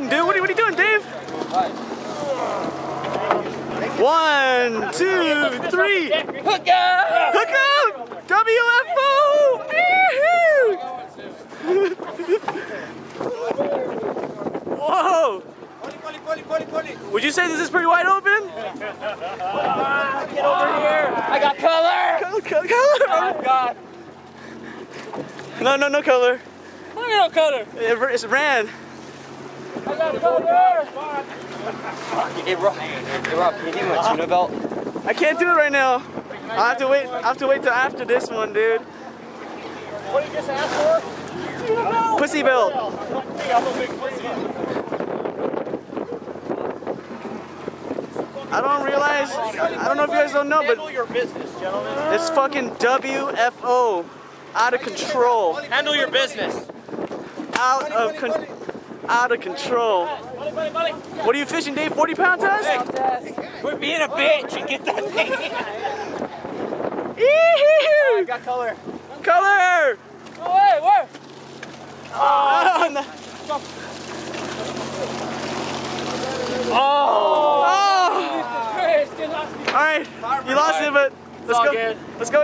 shooting, dude. What are, what are you doing, Dave? One, two, three. Hook up! Hook up! WFO! Whoa! Would you say this is pretty wide open? Get over here! I got color! Color, color, color. Oh God! No, no, no color. I got color! It- It's ran. I got! Hey Rob, hey Rob, can you give me a tuna belt? I can't do it right now. I have to wait. I have to wait till after this one, dude. What did you just ask for? Pussy belt. Hey, I'm a big pussy. I don't realize. I don't know if you guys don't know, but your business, gentlemen. it's fucking WFO. Out of control. Handle your business. Out of con- out of control. What are you fishing, Dave? 40 pound test? We're being a bitch and get that thing. I got color. Color! Oh, wait, where? Oh, no. Oh! Oh! Chris, you lost me. All right, you lost it, but let's go. good. Let's go.